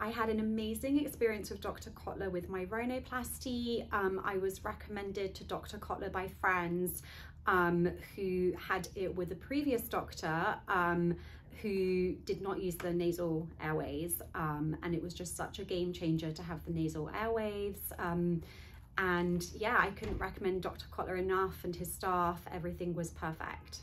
I had an amazing experience with Dr. Kotler with my rhinoplasty. Um, I was recommended to Dr. Kotler by friends um, who had it with a previous doctor um, who did not use the nasal airways. Um, and it was just such a game changer to have the nasal airways. Um, and yeah, I couldn't recommend Dr. Kotler enough and his staff. Everything was perfect.